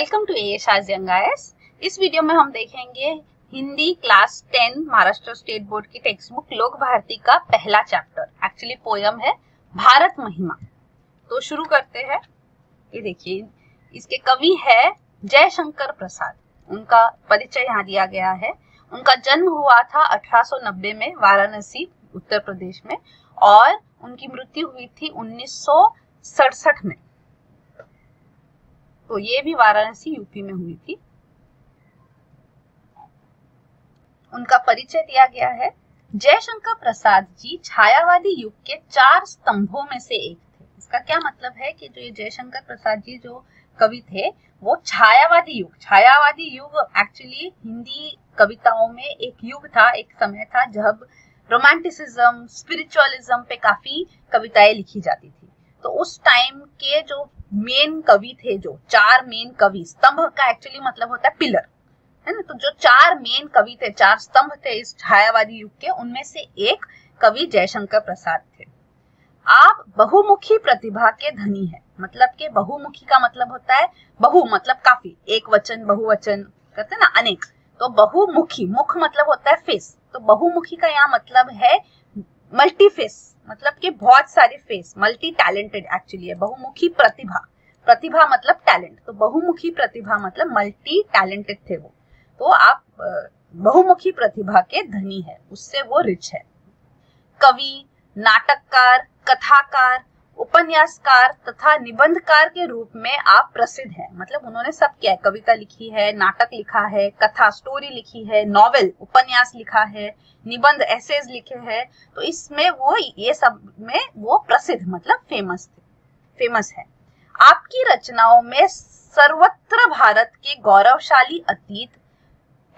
Welcome to एश एस इस वीडियो में हम देखेंगे Hindi class ten Maharashtra state board की टेक्स्ट बुक लोक भारती का पहला चैप्टर. एक्चुअली पोयम है भारत महिमा. तो शुरू करते हैं. ये देखिए, इसके कवि है जयशंकर प्रसाद. उनका परिचय यहाँ दिया गया है. उनका जन्म हुआ था 1890 में वाराणसी, उत्तर प्रदेश में, और उनकी मृत्यु हुई थी उन्नीस सौ सड़सठ में. तो ये भी वाराणसी यूपी में हुई थी। उनका परिचय दिया गया है। जयशंकर प्रसाद जी छायावादी युग के चार स्तंभों में से एक थे। इसका क्या मतलब है कि जो ये जयशंकर प्रसाद जी जो कवि थे, वो छायावादी युग छायावादी युग एक्चुअली हिंदी कविताओं में एक युग था, एक समय था जब रोमांटिसिज्म स्पिरिचुअलिज्म पे काफ़ी कविताएँ लिखी जाती थी। तो उस टाइम के जो मेन कवि थे जो चार मेन कवि स्तंभ का एक्चुअली मतलब होता है पिलर है ना तो जो चार मेन कवि थे चार स्तंभ थे इस छायावादी युग के, उनमें से एक कवि जयशंकर प्रसाद थे। आप बहुमुखी प्रतिभा के धनी है मतलब के बहुमुखी का मतलब होता है बहु मतलब काफ़ी, एक वचन, बहुवचन, कहते ना, अनेक। तो बहुमुखी, मुख मतलब होता है फेस तो बहुमुखी का यहाँ मतलब है मल्टी फेस मतलब कि बहुत सारे फेस मल्टी टैलेंटेड एक्चुअली है, बहुमुखी प्रतिभा। प्रतिभा मतलब टैलेंट तो बहुमुखी प्रतिभा मतलब मल्टी टैलेंटेड थे वो। तो आप बहुमुखी प्रतिभा के धनी है, उससे वो रिच है। कवि, नाटककार, कथाकार उपन्यासकार तथा निबंधकार के रूप में आप प्रसिद्ध हैं। मतलब उन्होंने सब किया है। कविता लिखी है, नाटक लिखा है, कथा स्टोरी लिखी है नॉवेल उपन्यास लिखा है, निबंध एसेज लिखे हैं। तो इसमें वो, ये सब में वो प्रसिद्ध मतलब फ़ेमस थे। फ़ेमस है। आपकी रचनाओं में सर्वत्र भारत के गौरवशाली अतीत,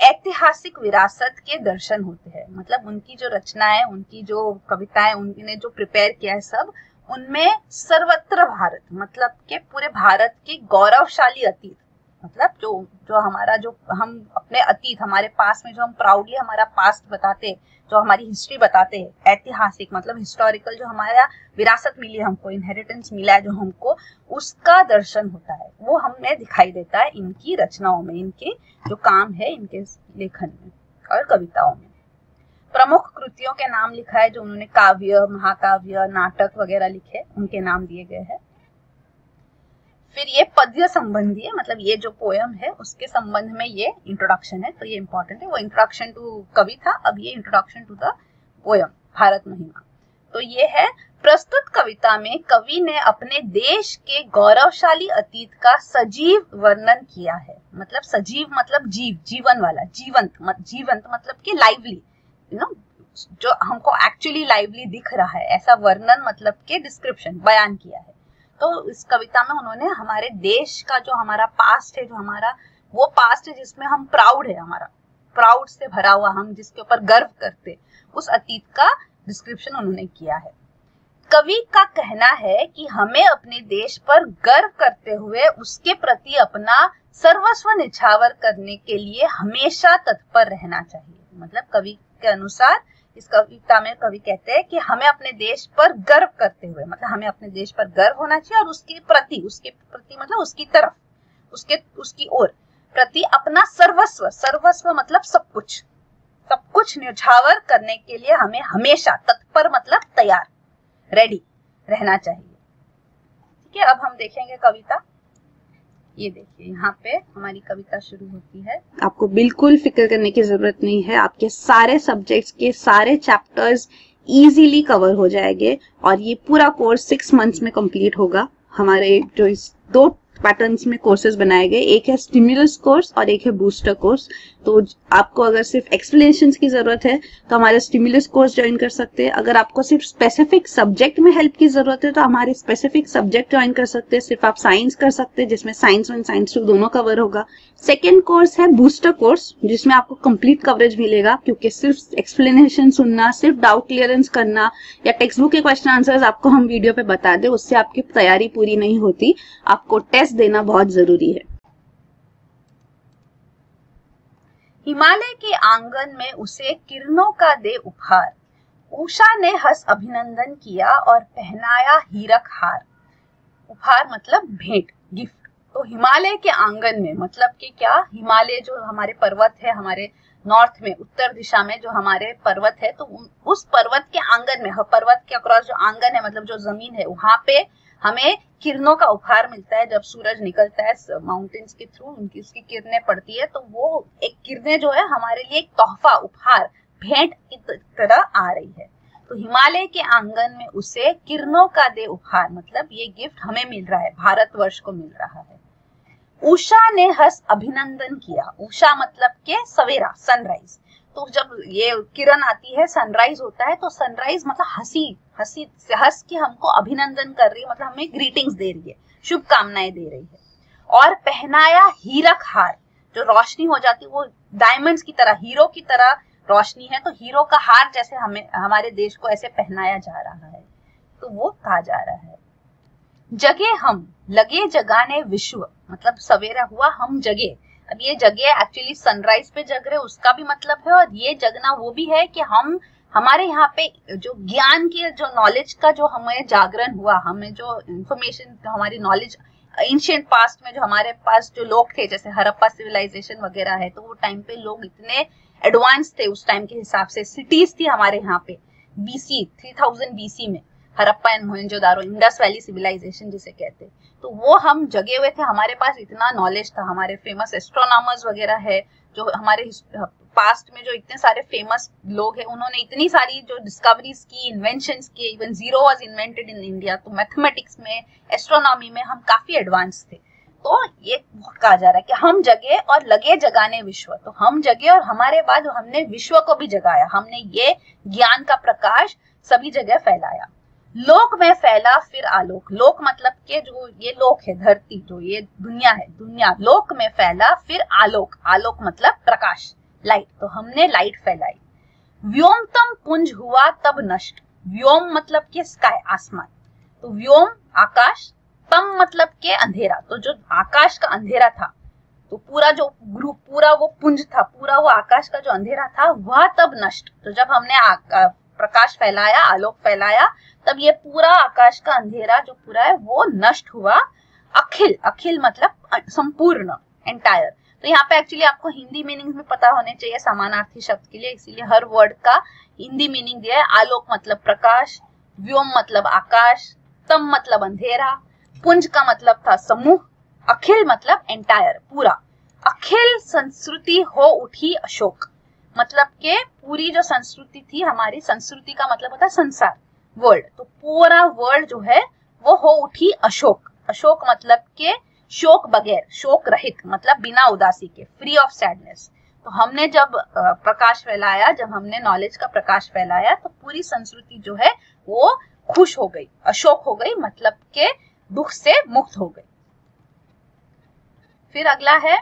ऐतिहासिक विरासत के दर्शन होते हैं। मतलब उनकी जो रचना है उनकी जो कविताएँ, उनने जो प्रिपेयर किया है सब उनमें सर्वत्र भारत मतलब के पूरे भारत की गौरवशाली अतीत। मतलब जो जो हमारा जो हम अपने अतीत, हमारे पास में जो हम प्राउडली हमारा पास्ट बताते, जो हमारी हिस्ट्री बताते हैं ऐतिहासिक मतलब हिस्टोरिकल जो हमारा विरासत मिली है, हमको इनहेरिटेंस मिला है, जो हमको उसका दर्शन होता है, वो हमें दिखाई देता है इनकी रचनाओं में, इनके जो काम है, इनके लेखन में और कविताओं में। प्रमुख कृतियों के नाम लिखा है जो उन्होंने काव्य महाकाव्य नाटक वगैरह लिखे उनके नाम दिए गए हैं। फिर ये पद्य संबंधी है मतलब ये जो पोयम है उसके संबंध में ये इंट्रोडक्शन है तो ये इंपॉर्टेंट है। वो इंट्रोडक्शन टू कवि था अब ये introduction to the poem Bharat Mahima. तो ये है प्रस्तुत कविता में कवि ने अपने देश के गौरवशाली अतीत का सजीव वर्णन किया है। मतलब सजीव मतलब जीव जीवन वाला जीवंत मत, जीवंत मतलब कि लाइवली नो जो हमको एक्चुअली लाइवली दिख रहा है, ऐसा वर्णन मतलब के डिस्क्रिप्शन बयान किया है। तो इस कविता में उन्होंने हमारे देश का जो हमारा पास्ट है, जो हमारा, वो पास्ट है जिसमें हम प्राउड है हमारा। प्राउड से भरा हुआ हम, जिसके ऊपर गर्व करते, उस अतीत का डिस्क्रिप्शन उन्होंने किया है। कवि का कहना है कि हमें अपने देश पर गर्व करते हुए उसके प्रति अपना सर्वस्व निछावर करने के लिए हमेशा तत्पर रहना चाहिए। मतलब कवि के अनुसार इस कविता में कवि कहते हैं कि हमें अपने देश पर गर्व करते हुए मतलब हमें अपने देश पर गर्व होना चाहिए और उसके प्रति उसके प्रति मतलब उसकी तरफ़, उसके, उसकी ओर प्रति अपना सर्वस्व सर्वस्व मतलब सब कुछ सब कुछ निछावर करने के लिए हमें हमेशा तत्पर मतलब तैयार रेडी रहना चाहिए। ठीक है, अब हम देखेंगे कविता। ये देखिए, यहाँ पे हमारी कविता शुरू होती है। आपको बिल्कुल फ़िक्र करने की ज़रूरत नहीं है। आपके सारे सब्जेक्ट्स के सारे चैप्टर्स इजीली कवर हो जाएँगे और ये पूरा कोर्स सिक्स मंथ्स में कंप्लीट होगा। हमारे जो इस दो पैटर्न्स में कोर्सेज बनाए गए, एक है स्टिमुलस कोर्स और एक है बूस्टर कोर्स तो आपको अगर सिर्फ़ एक्सप्लेनेशन की ज़रूरत है तो हमारे स्टिमुलस कोर्स ज्वाइन कर सकते हैं। अगर आपको सिर्फ़ स्पेसिफिक सब्जेक्ट में हेल्प की ज़रूरत है तो हमारे स्पेसिफिक सब्जेक्ट ज्वाइन कर सकते हैं। सिर्फ़ आप साइंस कर सकते हैं, जिसमें साइंस वन साइंस टू दोनों कवर होगा। सेकेंड कोर्स है बूस्टर कोर्स जिसमें आपको कंप्लीट कवरेज मिलेगा, क्योंकि सिर्फ़ एक्सप्लेनेशन सुनना, सिर्फ़ डाउट क्लियरेंस करना, या टेक्स्ट बुक के क्वेश्चन आंसर आपको हम वीडियो पे बता दें, उससे आपकी तैयारी पूरी नहीं होती। आपको टेस्ट देना बहुत ज़रूरी है। हिमालय के आँगन में उसे किरणों का दे उपहार। उषा ने हंस अभिनंदन किया और पहनाया हीरक हार। उपहार मतलब भेंट, गिफ्ट। तो हिमालय के आँगन में मतलब कि क्या? हिमालय जो हमारे पर्वत है, हमारे नॉर्थ में, उत्तर दिशा में जो हमारे पर्वत है तो उस पर्वत के आँगन में पर्वत के अक्रॉस जो आँगन है मतलब जो ज़मीन है, वहाँ पे हमें किरणों का उपहार मिलता है, जब सूरज निकलता है माउंटेन्स के थ्रू उनकी उसकी किरणें पड़ती है तो वो एक किरणें जो है, हमारे लिए एक तोहफा, उपहार, भेंट की तरह आ रही है। तो हिमालय के आँगन में उसे किरणों का दे उपहार मतलब ये गिफ्ट हमें मिल रहा है, भारतवर्ष को मिल रहा है। उषा ने हस अभिनंदन किया। उषा मतलब के सवेरा सनराइज तो जब ये किरण आती है सनराइज होता है तो सनराइज मतलब हँसी हँसी, हंस के हमको अभिनंदन कर रही है मतलब हमें ग्रीटिंग्स दे रही है, शुभकामनाएँ दे रही है। और पहनाया हीरक हार, जो रोशनी हो जाती है, वो डायमंड्स की तरह, हीरो की तरह रोशनी है तो हीरो का हार जैसे हमें, हमारे देश को ऐसे पहनाया जा रहा है तो वो कहा जा रहा है। जगे हम, लगे जगाने विश्व मतलब सवेरा हुआ हम जगे अब ये जगह एक्चुअली सनराइज पे जग रहे, उसका भी मतलब है, और ये जगना वो भी है कि हम, हमारे यहाँ पे जो ज्ञान के, जो नॉलेज का जो हमें जागरण हुआ, हमें जो इंफॉर्मेशन हमारी नॉलेज एंशियंट पास्ट में जो हमारे पास जो लोग थे, जैसे हरप्पा सिविलाइजेशन वगैरह है तो वो टाइम पे लोग इतने एडवांस थे उस टाइम के हिसाब से सिटीज़ थी हमारे यहाँ पे बीसी 3000 बीसी में। Harappa and Mohenjodaro Indus valley civilisation जिसे कहते तो वो हम जगे हुए थे, हमारे पास इतना नॉलेज था, हमारे फ़ेमस एस्ट्रोनॉमर्स वगैरह है, जो हमारे पास्ट में जो इतने सारे फ़ेमस लोग हैं, उन्होंने इतनी सारी जो डिस्कवरीज की इन्वेंशन की even zero was invented in India तो मैथमेटिक्स में एस्ट्रोनॉमी में हम काफ़ी एडवांस थे। तो ये कहा जा रहा है कि हम जगे और लगे जगाने विश्व। तो हम जगे और हमारे बाद हमने विश्व को भी जगाया, हमने ये ज्ञान का प्रकाश सभी जगह फैलाया। लोक में फैला फिर आलोक। लोक मतलब के जो ये लोक है, धरती जो ये दुनिया है, दुनिया। लोक में फैला फिर आलोक। आलोक मतलब प्रकाश। लाइट तो हमने लाइट फैलाई। व्योमतम पुंज हुआ तब नष्ट। व्योम मतलब के स्काई आसमान। तो व्योम, आकाश, तम मतलब के अंधेरा। तो जो आकाश का अंधेरा था तो पूरा जो ग्रुप पूरा वो पुंज था, पूरा वो आकाश का जो अंधेरा था, वह तब नष्ट। तो जब हमने प्रकाश फैलाया, आलोक फैलाया, तब ये पूरा आकाश का अंधेरा जो पूरा है, वो नष्ट हुआ। अखिल अखिल मतलब संपूर्ण एंटायर तो यहाँ पे एक्चुअली आपको हिंदी मीनिंग में पता होने चाहिए समानार्थी शब्द के लिए, इसीलिए हर वर्ड का हिंदी मीनिंग दिया है। आलोक मतलब प्रकाश, व्योम मतलब आकाश, तम मतलब अंधेरा, पुंज का मतलब था समूह, अखिल मतलब एंटायर पूरा। अखिल संस्कृति हो उठी अशोक। मतलब के पूरी जो संस्कृति थी, हमारी संस्कृति का मतलब होता है संसार वर्ल्ड तो पूरा वर्ल्ड जो है, वो हो उठी अशोक. अशोक मतलब के शोक बगैर, शोक रहित मतलब बिना उदासी के फ्री ऑफ़ सैडनेस तो हमने जब प्रकाश फैलाया, जब हमने नॉलेज का प्रकाश फैलाया तो पूरी संस्कृति जो है, वो खुश हो गई. अशोक हो गई मतलब के दुख से मुक्त हो गई. फिर अगला है,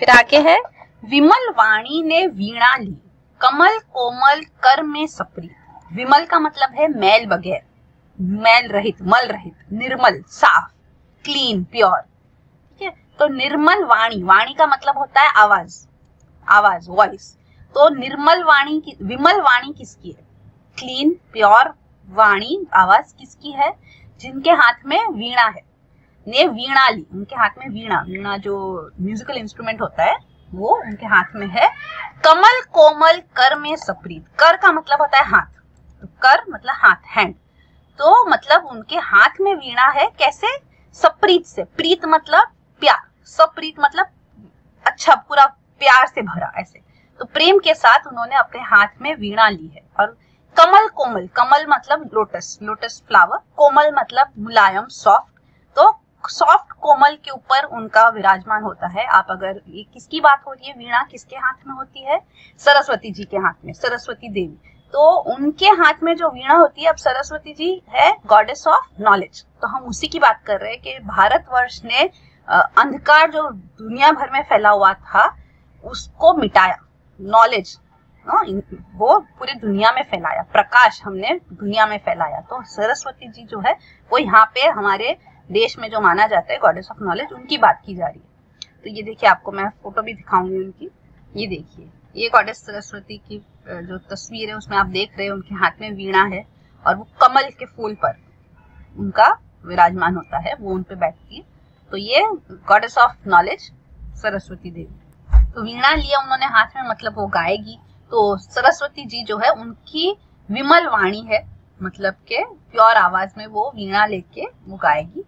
फिर आगे है विमल वाणी ने वीणा ली। कमल कोमल कर में सपरी। विमल का मतलब है मैल बगैर। मैल रहित, मल रहित, निर्मल, साफ़ क्लीन प्योर ठीक है? तो निर्मल वाणी। वाणी का मतलब होता है आवाज़। आवाज़ वॉइस तो निर्मल वाणी की, विमल वाणी किसकी है? क्लीन प्योर वाणी, आवाज़ किसकी है? जिनके हाथ में वीणा है। ने वीणा ली। उनके हाथ में वीणा। वीणा जो म्यूजिकल इंस्ट्रूमेंट होता है वो उनके हाथ में है। कमल कोमल कर में सप्रीत। कर का मतलब होता है हाथ। तो कर मतलब हाथ हैंड तो मतलब उनके हाथ में वीणा है। कैसे? सप्रीत से। प्रीत मतलब प्यार। सप्रीत मतलब अच्छा पूरा प्यार से भरा, ऐसे। तो प्रेम के साथ उन्होंने अपने हाथ में वीणा ली है। और कमल कोमल। कमल मतलब लोटस लोटस फ्लावर कोमल मतलब मुलायम सॉफ्ट तो सॉफ्ट कोमल के ऊपर उनका विराजमान होता है। आप अगर ये किसकी बात हो रही है? वीणा किसके हाथ में होती है? सरस्वती जी के हाथ में, सरस्वती देवी। तो उनके हाथ में जो वीणा होती है, अब सरस्वती जी है गॉडेस ऑफ़ नॉलेज तो हम उसी की बात कर रहे हैं कि भारतवर्ष ने अंधकार जो दुनिया भर में फैला हुआ था, उसको मिटाया। नॉलेज वो पूरी दुनिया में फैलाया। प्रकाश हमने दुनिया में फैलाया। तो सरस्वती जी जो है, वो यहाँ पे हमारे देश में जो माना जाता है गॉडेस ऑफ़ नॉलेज उनकी बात की जा रही है। तो ये देखिए, आपको मैं फ़ोटो भी दिखाऊँगी उनकी। ये देखिए, ये गॉडेस सरस्वती की जो तस्वीर है, उसमें आप देख रहे हैं, उनके हाथ में वीणा है और वो कमल के फूल पर उनका विराजमान होता है, वो उन पे बैठती है। तो ये goddess of knowledge Saraswati Devi. तो वीणा लिया उन्होंने हाथ में मतलब वो गाएगी। तो सरस्वती जी जो है, उनकी विमल वाणी है मतलब के प्योर आवाज़ में वो वीणा लेके वो गाएगी।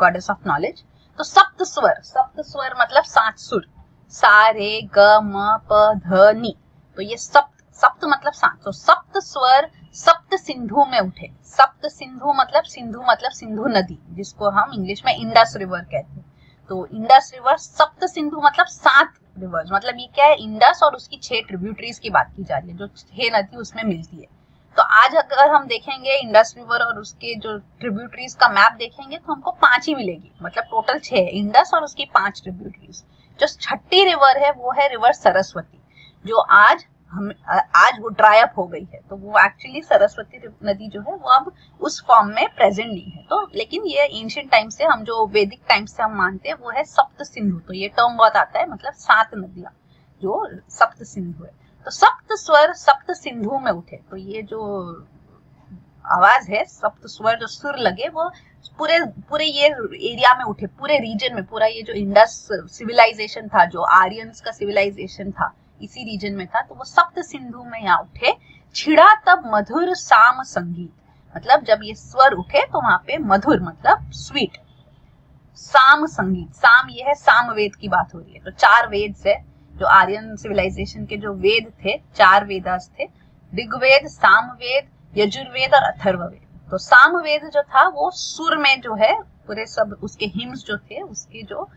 गॉडेस ऑफ़ नॉलेज तो सप्त स्वर सप्त स्वर मतलब सात सुर। सा रे ग, म, प, ध, नी। तो ये सप्त सप्त मतलब सात। तो सप्त स्वर सप्त सिंधु में उठे। सप्त सिंधु मतलब सिंधु मतलब सिंधु नदी, जिसको हम इंग्लिश में इंडस रिवर कहते हैं। तो इंडस रिवर सप्त सिंधु मतलब सात रिवर्स मतलब ये क्या है? इंडस और उसकी छह ट्रिब्यूटरीज की बात की जा रही है, जो छह नदी उसमें मिलती है। तो आज अगर हम देखेंगे इंडस रिवर और उसके जो ट्रिब्यूटरीज का मैप देखेंगे तो हमको पाँच ही मिलेगी। मतलब टोटल छह है। इंडस और उसकी पाँच ट्रिब्यूटरीज जो छठी रिवर है, वो है रिवर सरस्वती जो आज हम, आज वो ड्राई अप हो गई है। तो वो एक्चुअली सरस्वती नदी जो है, वो अब उस फॉर्म में प्रेजेंट नहीं है। तो लेकिन ये एंशियंट टाइम से हम जो वैदिक टाइम से हम मानते हैं, वो है सप्त सिंधु तो ये टर्म बहुत आता है मतलब सात नदियाँ, जो सप्त सिंधु है। तो सप्त स्वर सप्त सिंधु में उठे। तो ये जो आवाज़ है, सप्त स्वर जो सुर लगे, वो पूरे पूरे ये एरिया में उठे, पूरे रीजन में, पूरा ये जो इंडस सिविलाइजेशन था, जो आर्यंस का सिविलाइजेशन था, इसी रीजन में था तो वो सप्त सिंधु में यहाँ उठे। छिड़ा तब मधुर साम संगीत। मतलब जब ये स्वर उठे तो वहाँ पे मधुर मतलब स्वीट साम संगीत। साम ये है साम वेद की बात हो रही है। तो चार वेद से जो आर्यन सिविलाइजेशन के जो वेद थे, चार वेदास थे, ऋग्वेद, सामवेद, यजुर्वेद और अथर्ववेद। तो सामवेद जो था, वो सुर में जो है, पूरे सब उसके हिम्स जो थे, उसके जो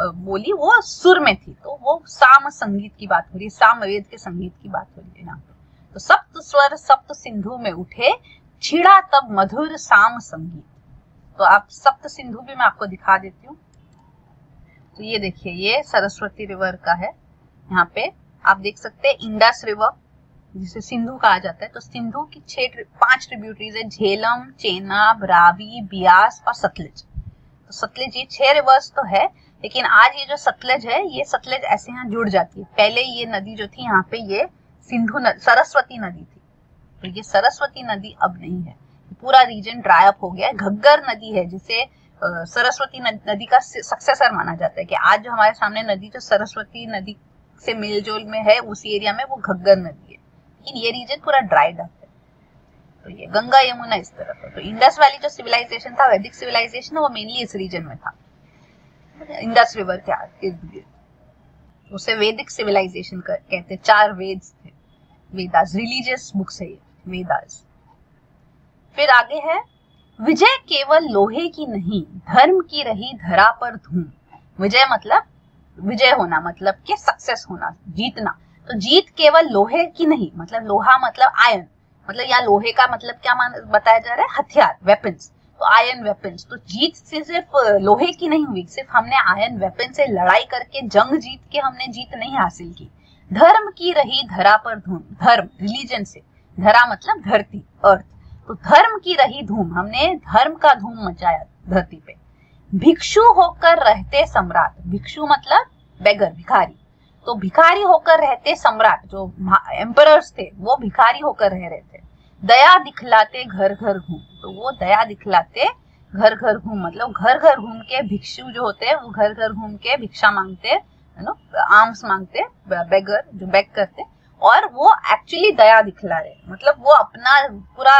बोली, वो सुर में थी। तो वो साम संगीत की बात हो रही है, सामवेद के संगीत की बात हो रही है यहाँ पे। तो सप्त स्वर, सप्त सिंधु में उठे, छिड़ा तब मधुर साम संगीत। तो आप सप्त सिंधु भी मैं आपको दिखा देती हूँ। तो ये देखिए, ये सरस्वती रिवर का है। यहाँ पे आप देख सकते हैं इंडस रिवर, जिसे सिंधु कहा जाता है। तो सिंधु की छह पाँच ट्रिब्यूटरीज है, झेलम चेनाब रावी बियास और सतलज। तो सतलज, ये छह रिवर्स तो है, लेकिन आज ये जो सतलज है, ये सतलज ऐसे यहाँ जुड़ जाती है। पहले ये नदी जो थी, यहाँ पे ये सिंधु नदी सरस्वती नदी थी। तो ये सरस्वती नदी अब नहीं है। पूरा रीजन ड्राई अप हो गया है। घग्गर नदी है, जिसे सरस्वती नदी का सक्सेसर माना जाता है कि आज जो हमारे सामने नदी, जो सरस्वती नदी से मेलजोल में है, उसी एरिया में वो घग्गर नदी है। लेकिन ये रीजन पूरा ड्राई अप है। तो ये गंगा यमुना इस तरफ़ है। तो इंडस वैली जो सिविलाइजेशन था, वैदिक सिविलाइजेशन वो मेनली इस रीजन में था। इंडस रिवर के इर्द गिर्द उसे वैदिक सिविलाइजेशन कहते हैं, चार वेद थे। वेदास रिलीजियस बुक्स है वेदास। फिर आगे है, विजय केवल लोहे की नहीं, धर्म की रही धरा पर धूम। विजय मतलब विजय होना मतलब के सक्सेस होना, जीतना। तो जीत केवल लोहे की नहीं मतलब लोहा मतलब आयन मतलब यहाँ लोहे का मतलब क्या मान, बताया जा रहा है? हथियार वेपन्स तो आयन वेपन्स तो जीत से सिर्फ़ लोहे की नहीं हुई, सिर्फ़ हमने आयन वेपन से लड़ाई करके जंग जीत के हमने जीत नहीं हासिल की। धर्म की रही धरा पर धूम, धर्म रिलीजन से। धरा मतलब धरती अर्थ तो धर्म की रही धूम, हमने धर्म का धूम मचाया धरती पे। भिक्षु होकर रहते सम्राट। भिक्षु मतलब बेगर भिखारी। तो भिखारी होकर रहते सम्राट, जो एम्परर्स थे, वो भिखारी होकर रह रहे थे। दया दिखलाते घर घर घूम। तो वो दया दिखलाते घर घर घूम। मतलब घर घर घूम के भिक्षु जो होते हैं, वो घर घर घूम के भिक्षा मांगते है नो आर्म्स मांगते बेगर जो बैग करते, और वो एक्चुअली दया दिखला रहे। मतलब वो अपना पूरा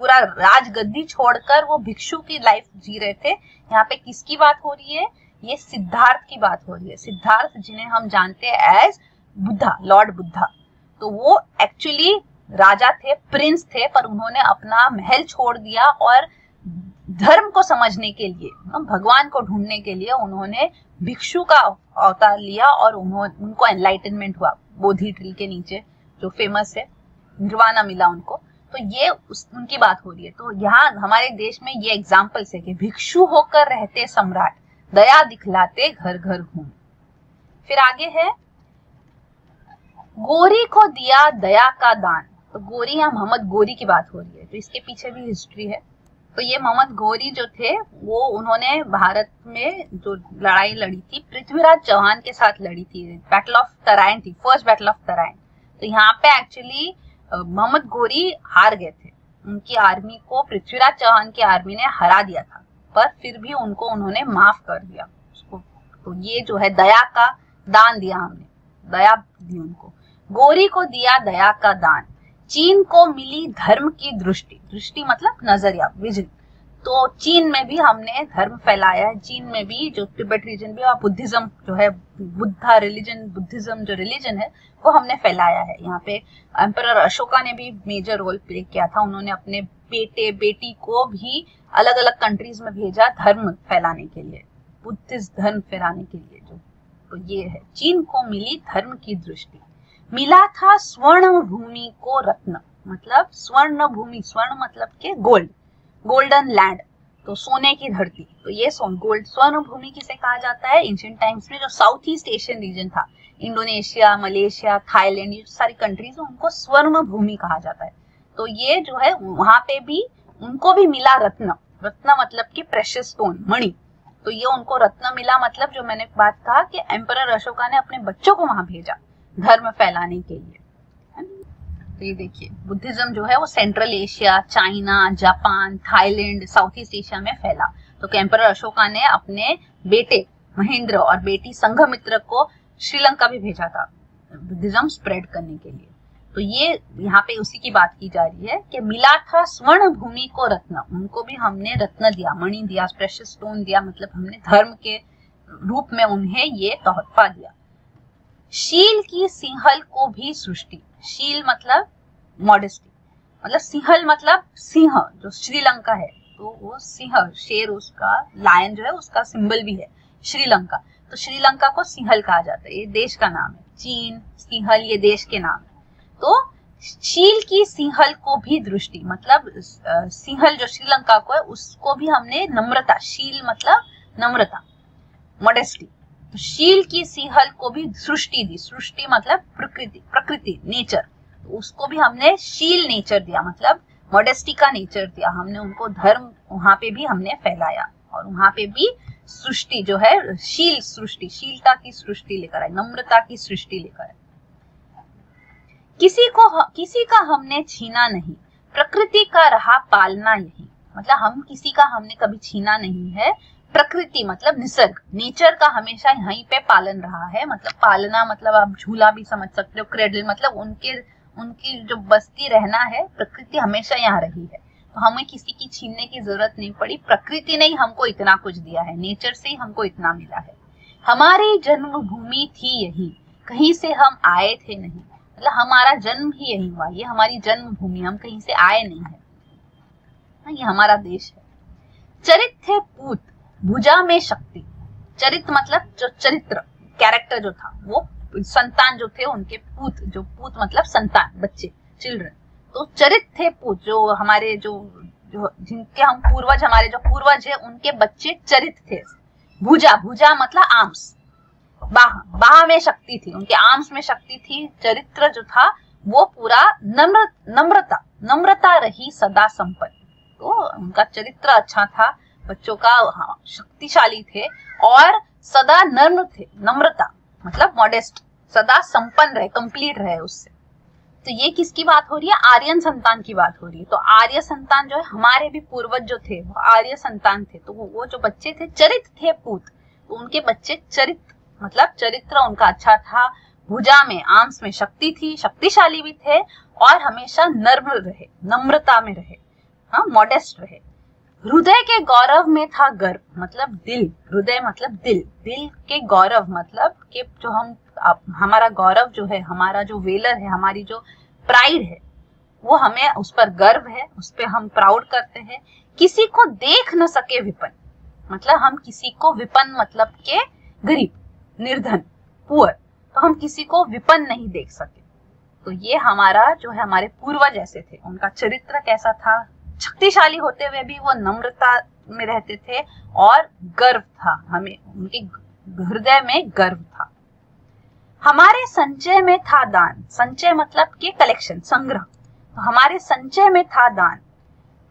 पूरा राज गद्दी छोड़कर वो भिक्षु की लाइफ जी रहे थे। यहाँ पे किसकी बात हो रही है? ये सिद्धार्थ की बात हो रही है। सिद्धार्थ, जिन्हें हम जानते हैं एज बुद्धा लॉर्ड बुद्धा। तो वो एक्चुअली राजा थे प्रिंस थे, पर उन्होंने अपना महल छोड़ दिया और धर्म को समझने के लिए भगवान को ढूँढने के लिए उन्होंने भिक्षु का अवतार लिया और उन्होंने उनको एनलाइटनमेंट हुआ बोधि ट्री के नीचे, जो फ़ेमस है। निर्वाणा मिला उनको। तो ये उस, उनकी बात हो रही है। तो यहाँ हमारे देश में ये एग्जाम्पल्स है कि भिक्षु होकर रहते सम्राट दया दिखलाते घर घर घूम फिर आगे है गोरी को दिया दया का दान। तो गोरी यहाँ मोहम्मद गोरी की बात हो रही है तो इसके पीछे भी हिस्ट्री है। तो ये मोहम्मद गोरी जो थे वो उन्होंने भारत में जो लड़ाई लड़ी थी पृथ्वीराज चौहान के साथ लड़ी थी। बैटल ऑफ़ तराइन थी फ़र्स्ट बैटल ऑफ़ तराइन तो यहाँ पे एक्चुअली मोहम्मद गोरी हार गए थे। उनकी आर्मी को पृथ्वीराज चौहान की आर्मी ने हरा दिया था, पर फिर भी उनको उन्होंने माफ़ कर दिया। तो ये जो है दया का दान दिया हमने, दया दी उनको। गोरी को दिया दया का दान। चीन को मिली धर्म की दृष्टि। दृष्टि मतलब नज़रिया, विजन। तो चीन में भी हमने धर्म फैलाया है। चीन में भी जो तिब्बत रीजन भी और बुद्धिज्म जो है, बुद्धा रिलीजन बुद्धिज्म जो रिलीजन है, वो हमने फैलाया है। यहाँ पे एम्पर अशोका ने भी मेजर रोल प्ले किया था। उन्होंने अपने बेटे, बेटी को भी अलग अलग कंट्रीज़ में भेजा धर्म फैलाने के लिए, बुद्धिस्ट धर्म फैलाने के लिए जो तो ये है। चीन को मिली धर्म की दृष्टि। मिला था स्वर्ण भूमि को रत्न मतलब स्वर्ण भूमि स्वर्ण मतलब के गोल्ड। गोल्डन लैंड तो सोने की धरती। तो ये सोन गोल्ड स्वर्ण भूमि किसे कहा जाता है? एंशियंट टाइम्स में जो साउथ ईस्ट एशियन रीजन था इंडोनेशिया मलेशिया थाईलैंड ये सारी कंट्रीज़ उनको स्वर्ण भूमि कहा जाता है। तो ये जो है, वहाँ पे भी उनको भी मिला रत्न। रत्न मतलब कि प्रेशियस स्टोन मणि। तो ये उनको रत्न मिला मतलब जो मैंने बात कहा कि एम्पर अशोका ने अपने बच्चों को वहाँ भेजा, धर्म फैलाने के लिए। तो ये देखिए बुद्धिज्म जो है वो central Asia China Japan Thailand south east Asia में फैला। तो कैंपर अशोका ने अपने बेटे महेंद्र और बेटी संघमित्र को श्रीलंका भी भेजा था बुद्धिज्म स्प्रेड करने के लिए। तो ये यहाँ पे उसी की बात की जा रही है कि मिला था स्वर्ण भूमि को रत्न, उनको भी हमने रत्न दिया, मणि दिया प्रेशियस स्टोन दिया मतलब हमने धर्म के रूप में उन्हें ये तोहफा दिया। शील की सिंहल को भी सृष्टि। शील मतलब मॉडेस्टी मतलब सिंहल मतलब सिंह, जो श्रीलंका है तो वो सिंह शेर, उसका लायन जो है, उसका सिंबल भी है, श्रीलंका. तो श्रीलंका को सिंहल कहा जाता है. ये देश का नाम है. चीन, सिंहल, ये देश के नाम है. तो शील की सिंहल को भी दृष्टि मतलब सिंहल जो श्रीलंका को है, उसको भी हमने नम्रता, शील मतलब नम्रता मॉडेस्टी शील की सिंहल को भी सृष्टि दी। सृष्टि मतलब प्रकृति प्रकृति नेचर तो उसको भी हमने शील नेचर दिया मतलब मॉडेस्टी का नेचर दिया। हमने उनको धर्म, वहाँ पे भी हमने फैलाया। और वहाँ पे भी सृष्टि जो है, शील सृष्टि, शीलता की सृष्टि लेकर आए, नम्रता की सृष्टि लेकर आए। किसी को किसी का हमने छीना नहीं। प्रकृति का रहा पालना यही। मतलब हम किसी का हमने कभी छीना नहीं है। प्रकृति मतलब निसर्ग। नेचर का हमेशा यहीं पे पालन रहा है। मतलब पालना मतलब आप झूला भी समझ सकते हो क्रेडल मतलब उनके उनकी जो बस्ती रहना है प्रकृति हमेशा यहाँ रही है। तो हमें किसी की छीनने की ज़रूरत नहीं पड़ी। प्रकृति ने ही हमको इतना कुछ दिया है। नेचर से ही हमको इतना मिला है। हमारी जन्मभूमि थी यही। कहीं से हम आए थे नहीं। मतलब हमारा जन्म ही यही हुआ। ये हमारी जन्मभूमि। हम कहीं से आए नहीं है। हाँ, ये हमारा देश है। चरित पूत। भुजा में शक्ति। चरित्र मतलब जो चरित्र कैरेक्टर जो था, वो संतान जो थे, उनके पूत, जो पूत मतलब संतान, बच्चे चिल्ड्रन तो चरित थे पूत, जो हमारे जो जो जिनके हम पूर्वज, हमारे जो पूर्वज है, उनके बच्चे चरित थे। भुजा भुजा मतलब आर्म्स बाह बाह में शक्ति थी, उनके आर्म्स में शक्ति थी। चरित्र जो था, वो पूरा नम्र, नम्रता नम्रता रही सदा संपन्न। तो उनका चरित्र अच्छा था बच्चों का हाँ, शक्तिशाली थे और सदा नम्र थे नम्रता मतलब मॉडेस्ट सदा संपन्न रहे कंप्लीट रहे उससे। तो ये किसकी बात हो रही है? आर्यन संतान की बात हो रही है। तो आर्य संतान जो है हमारे भी पूर्वज जो थे वो आर्य संतान थे। तो वो जो बच्चे थे चरित थे पूत। तो उनके बच्चे चरित मतलब चरित्र उनका अच्छा था। भुजा में आर्म्स में शक्ति थी शक्तिशाली भी थे और हमेशा नर्म रहे नम्रता में रहे। हाँ मॉडेस्ट रहे। हृदय के गौरव में था गर्व मतलब दिल हृदय मतलब दिल दिल के गौरव मतलब के जो हम आप, हमारा गौरव जो है हमारा जो वेलर है हमारी जो प्राइड है वो हमें उस पर गर्व है उस पर हम प्राउड करते हैं। किसी को देख न सके विपन मतलब हम किसी को विपन मतलब के गरीब निर्धन पुअर तो हम किसी को विपन नहीं देख सके। तो ये हमारा जो है हमारे पूर्वज ऐसे थे उनका चरित्र कैसा था शक्तिशाली होते हुए भी वो नम्रता में रहते थे और गर्व था। हमें उनके हृदय में गर्व था। हमारे संचय में था दान। संचय मतलब के कलेक्शन संग्रह। तो हमारे संचय में था दान।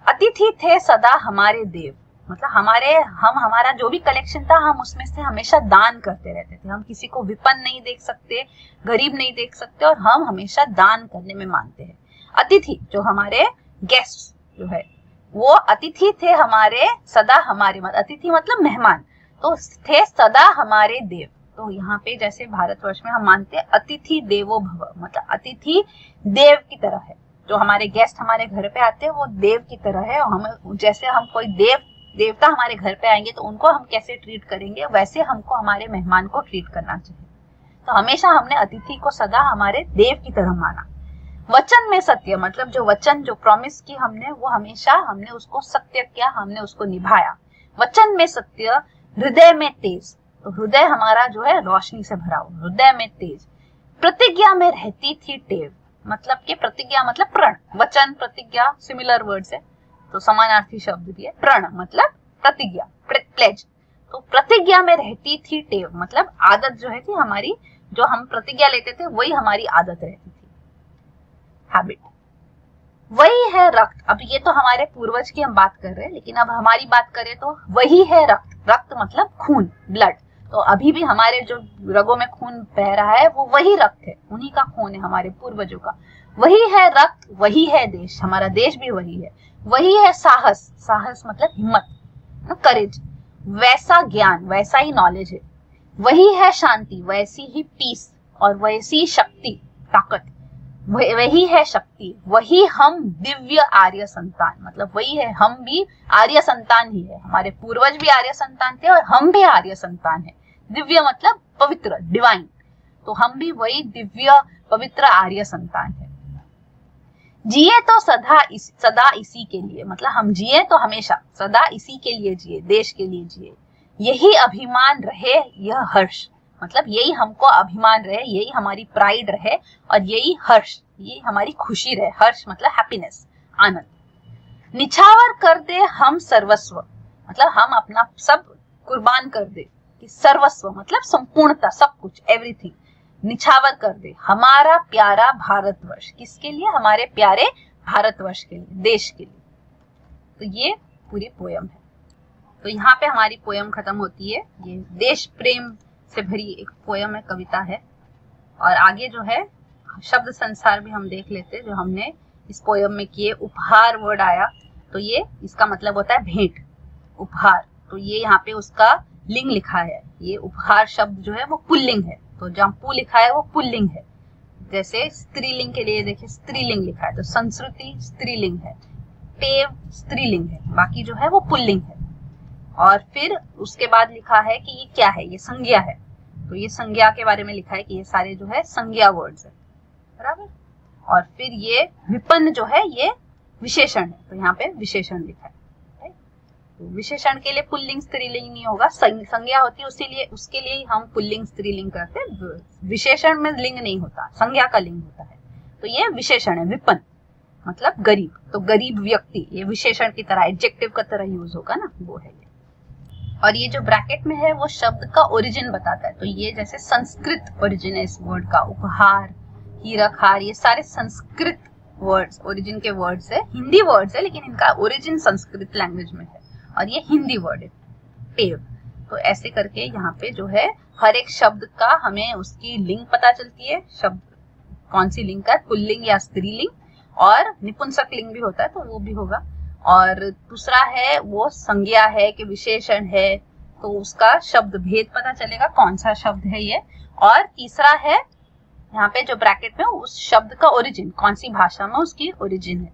अतिथि थे सदा हमारे देव। मतलब हमारे, हम, हमारा जो भी कलेक्शन था, हम उसमें से हमेशा दान करते रहते थे। हम किसी को विपन्न नहीं देख सकते, गरीब नहीं देख सकते और हम हमेशा दान करने में मानते हैं। अतिथि, जो हमारे गेस्ट जो है, वो अतिथि थे हमारे, सदा हमारे मत अतिथि मतलब मेहमान। तो थे सदा हमारे देव। तो यहाँ पे जैसे भारतवर्ष में हम मानते हैं अतिथि देवो भव मतलब अतिथि देव की तरह है। जो हमारे गेस्ट हमारे घर पे आते हैं, वो देव की तरह है। और हम, जैसे हम कोई देव, देवता हमारे घर पे आएँगे तो उनको हम कैसे ट्रीट करेंगे, वैसे हमको हमारे मेहमान को ट्रीट करना चाहिए। तो हमेशा हमने अतिथि को सदा हमारे देव की तरह माना। वचन में सत्य मतलब जो वचन, जो प्रॉमिस की हमने, वो हमेशा हमने उसको सत्य किया, हमने उसको निभाया। वचन में सत्य, हृदय में तेज। तो हृदय हमारा जो है, रोशनी से भरा हुआ, हृदय में तेज। प्रतिज्ञा में रहती थी टेव मतलब कि प्रतिज्ञा मतलब प्रण। वचन, प्रतिज्ञा सिमिलर वर्ड्स है। तो समानार्थी शब्द भी है, प्रण मतलब प्रतिज्ञा प्लेज तो प्रतिज्ञा में रहती थी टेव मतलब आदत जो है थी हमारी, जो हम प्रतिज्ञा लेते थे, वही हमारी आदत रहती हैबिट वही है रक्त। अब ये तो हमारे पूर्वज की हम बात कर रहे हैं, लेकिन अब हमारी बात करें तो वही है रक्त। रक्त मतलब खून ब्लड तो अभी भी हमारे जो रगों में खून बह रहा है, वो वही रक्त है। उन्हीं का खून है हमारे पूर्वजों का। वही है रक्त, वही है देश। हमारा देश भी वही है। वही है साहस। साहस मतलब हिम्मत करेज वैसा ज्ञान, वैसा ही नॉलेज है। वही है शांति, वैसी ही पीस और वैसी शक्ति, ताकत। वही है शक्ति। वही हम दिव्य आर्य संतान। मतलब वही है हम भी आर्य संतान ही है। हमारे पूर्वज भी आर्य संतान थे और हम भी आर्य संतान है। दिव्य मतलब पवित्र डिवाइन तो हम भी वही दिव्य पवित्र आर्य संतान है। जिए तो सदा इस, सदा इसी के लिए। मतलब हम जिए तो हमेशा सदा इसी के लिए जिए देश के लिए जिए। यही अभिमान रहे यह हर्ष। मतलब यही हमको अभिमान रहे, यही हमारी प्राइड रहे और यही हर्ष ये हमारी खुशी रहे। हर्ष मतलब हैप्पीनेस आनंद। निछावर कर दे हम सर्वस्व। मतलब हम अपना सब कुर्बान कर दे कि सर्वस्व मतलब संपूर्णता, सब कुछ एवरीथिंग निछावर कर दे हमारा प्यारा भारतवर्ष। किसके लिए? हमारे प्यारे भारतवर्ष के लिए, देश के लिए। तो ये पूरी पोयम है। तो यहाँ पे हमारी पोयम खत्म होती है। ये देश प्रेम से भरी एक पोयम है, कविता है। और आगे जो है, शब्द संसार भी हम देख लेते जो हमने इस पोयम में किए, उपहार वर्ड आया। तो ये इसका मतलब होता है भेंट, उपहार। तो ये यहाँ पे उसका लिंग लिखा है। ये उपहार शब्द जो है, वो पुल्लिंग है। तो जहाँ पु लिखा है, वो पुल्लिंग है। जैसे स्त्रीलिंग के लिए देखिए, स्त्रीलिंग लिखा है। तो संस्कृति स्त्रीलिंग है। पेव स्त्रीलिंग है। बाकी जो है, वो पुल्लिंग है। और फिर उसके बाद लिखा है कि ये क्या है? ये संज्ञा है। तो ये संज्ञा के बारे में लिखा है कि ये सारे जो है संज्ञा वर्ड्स है। बराबर? और फिर ये विपन्न जो है, ये विशेषण है। तो यहाँ पे विशेषण लिखा है। तो विशेषण के लिए पुल्लिंग स्त्रीलिंग नहीं होगा। संज्ञा होती है लिए, उसके लिए हम पुल्लिंग स्त्रीलिंग करते हैं। विशेषण में लिंग नहीं होता। संज्ञा का लिंग होता है। तो ये विशेषण है विपन मतलब गरीब। तो गरीब व्यक्ति, ये विशेषण की तरह एडजेक्टिव का तरह यूज़ होगा ना, वो है और ये जो ब्रैकेट में है, वो शब्द का ओरिजिन बताता है। तो ये जैसे संस्कृत ओरिजिन है इस वर्ड का। उपहार, हार ये सारे संस्कृत वर्ड्स ओरिजिन के वर्ड्स है। हिंदी वर्ड्स है, लेकिन इनका ओरिजिन संस्कृत लैंग्वेज में है। और ये हिंदी वर्ड है। टेव तो ऐसे करके यहाँ पे जो है, हर एक शब्द का हमें उसकी लिंग पता चलती है। शब्द, कौन सी लिंग का पुल्लिंग या स्त्रीलिंग। और निपुंसक लिंग भी होता है तो वो भी होगा। और दूसरा है, वो संज्ञा है कि विशेषण है तो उसका शब्द भेद पता चलेगा, कौन सा शब्द है ये। और तीसरा है, यहाँ पे जो ब्रैकेट में उस शब्द का ओरिजिन कौन सी भाषा में उसकी ओरिजिन है।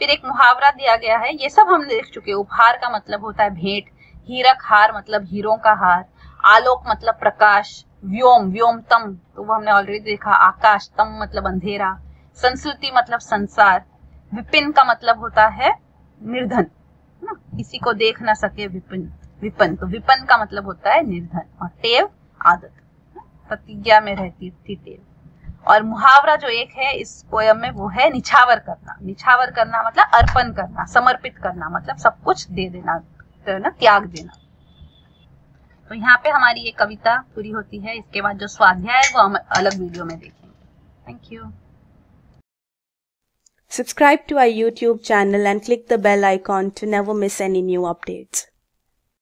फिर एक मुहावरा दिया गया है, ये सब हम देख चुके उपहार का मतलब होता है भेंट, हीरक हार मतलब हीरो का हार, आलोक मतलब प्रकाश, व्योम व्योम तम तो वो हमने ऑलरेडी देखा, आकाश, तम मतलब अंधेरा, संस्कृति मतलब संसार विपिन का मतलब होता है निर्धन ना? किसी को देख ना सके विपिन, विपन। तो विपन का मतलब होता है निर्धन और टेव आदत प्रतिज्ञा में रहती थी टेव। और मुहावरा जो एक है, इस पोयम में वो है निछावर करना। निछावर करना मतलब अर्पण करना, समर्पित करना मतलब सब कुछ दे देना तो ना? त्याग देना। तो यहाँ पे हमारी ये कविता पूरी होती है। इसके बाद जो स्वाध्याय है, वो हम अलग वीडियो में देखेंगे। Thank you Subscribe to our YouTube channel and click the bell icon to never miss any new updates.